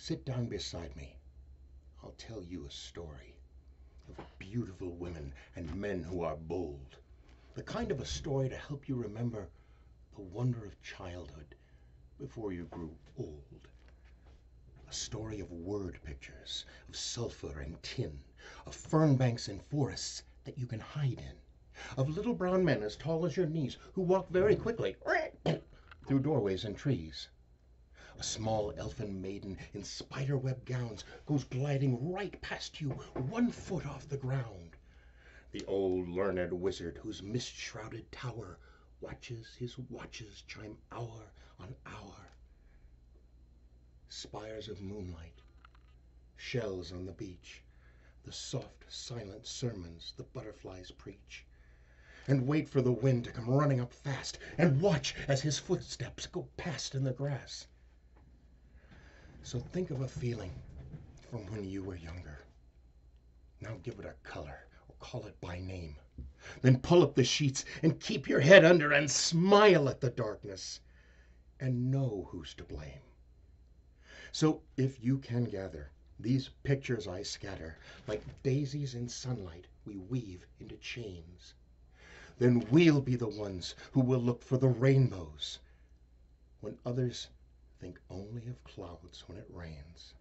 Sit down beside me. I'll tell you a story of beautiful women and men who are bold. The kind of a story to help you remember the wonder of childhood before you grew old. A story of word pictures, of sulfur and tin, of fern banks and forests that you can hide in, of little brown men as tall as your knees who walk very quickly through doorways and trees. A small elfin maiden in spiderweb gowns goes gliding right past you, one foot off the ground. The old learned wizard whose mist shrouded tower watches his watches chime hour on hour. Spires of moonlight, shells on the beach, the soft, silent sermons the butterflies preach. And wait for the wind to come running up fast, and watch as his footsteps go past in the grass. So think of a feeling from when you were younger. Now give it a color or call it by name. Then pull up the sheets and keep your head under and smile at the darkness and know who's to blame. So if you can gather these pictures I scatter, like daisies in sunlight we weave into chains, then we'll be the ones who will look for the rainbows when others think only of clouds when it rains.